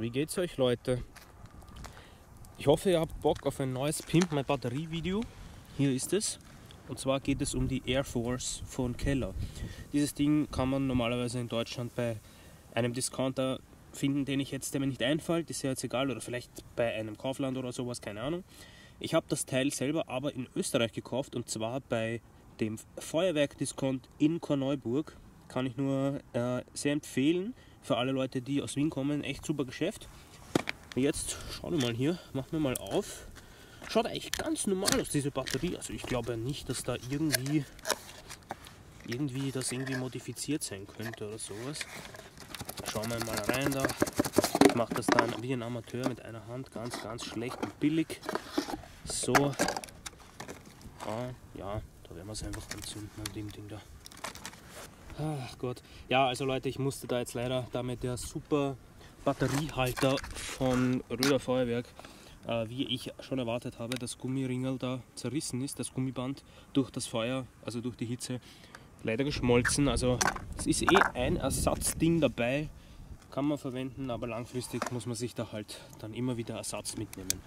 Wie geht's euch Leute? Ich hoffe, ihr habt Bock auf ein neues Pimp My Batterie Video. Hier ist es. Und zwar geht es um die Air Force von Keller. Dieses Ding kann man normalerweise in Deutschland bei einem Discounter finden, den ich jetzt, der nicht einfällt, ist ja jetzt egal, oder vielleicht bei einem Kaufland oder sowas, keine Ahnung. Ich habe das Teil selber aber in Österreich gekauft und zwar bei dem Feuerwerk-Discount in Korneuburg. Kann ich nur äh, sehr empfehlen für alle Leute, die aus Wien kommen. Echt super Geschäft. Jetzt schauen wir mal hier, machen wir mal auf. Schaut eigentlich ganz normal aus, diese Batterie. Also ich glaube nicht, dass da irgendwie irgendwie das irgendwie modifiziert sein könnte oder sowas. Schauen wir mal rein da. Ich mache das dann wie ein Amateur mit einer Hand, ganz, ganz schlecht und billig. So. Ah, ja, da werden wir es einfach anzünden an dem Ding da. Ach Gott. Ja, also Leute, ich musste da jetzt leider damit der super Batteriehalter von Röder Feuerwerk, äh, wie ich schon erwartet habe, das Gummiringel da zerrissen ist, das Gummiband durch das Feuer, also durch die Hitze, leider geschmolzen. Also es ist eh ein Ersatzding dabei, kann man verwenden, aber langfristig muss man sich da halt dann immer wieder Ersatz mitnehmen.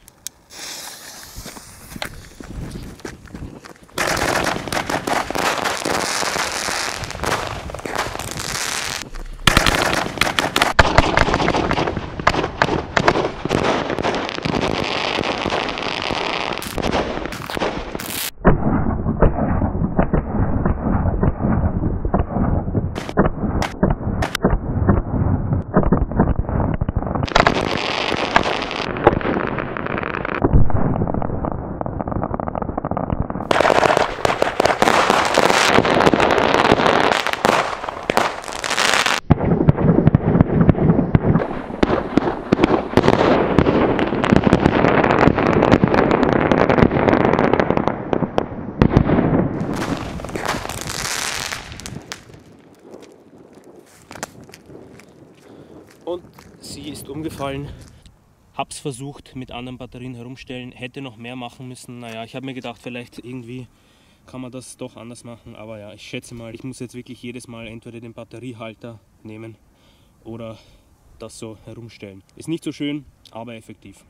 Und sie ist umgefallen. Hab's versucht mit anderen Batterien herumstellen, hätte noch mehr machen müssen. Naja, ich habe mir gedacht, vielleicht irgendwie kann man das doch anders machen. Aber ja, ich schätze mal, ich muss jetzt wirklich jedes Mal entweder den Batteriehalter nehmen oder das so herumstellen. Ist nicht so schön, aber effektiv.